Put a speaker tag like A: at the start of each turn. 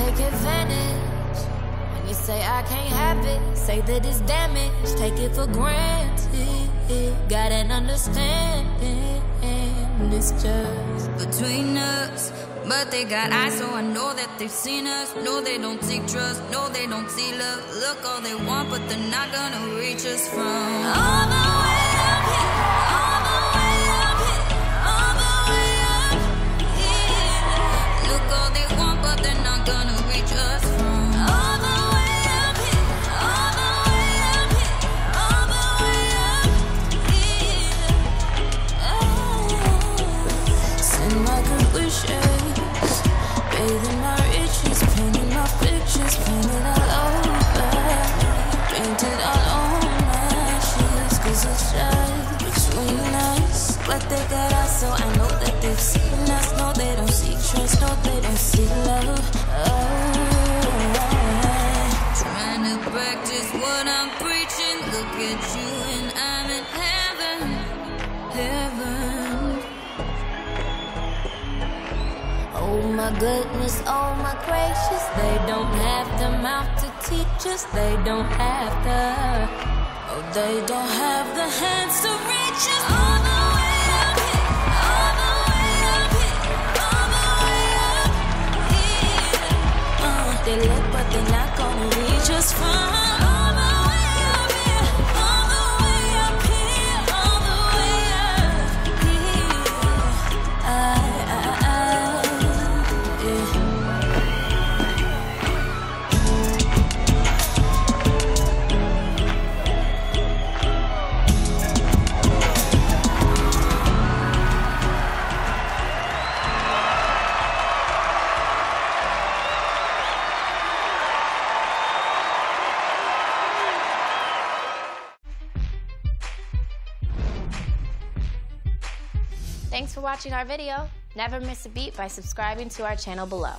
A: take advantage. When you say I can't have it, say that it's damaged. Take it for granted. Got an understanding. It's just
B: between us. But they got eyes, so I know that they've seen us. No, they don't seek trust. No, they don't see love. Look all they want, but they're not gonna reach us from they
A: got us, so I know that they've seen us. No, they don't see trust, no, they don't see love. Oh,
B: Trying to practice what I'm preaching. Look at you and I'm in heaven, heaven.
A: Oh my goodness, oh my gracious, they don't have the mouth to teach us, they don't have the, oh, they don't have the hands to reach us. They but they're not gonna reach us from.
C: Thanks for watching our video. Never miss a beat by subscribing to our channel below.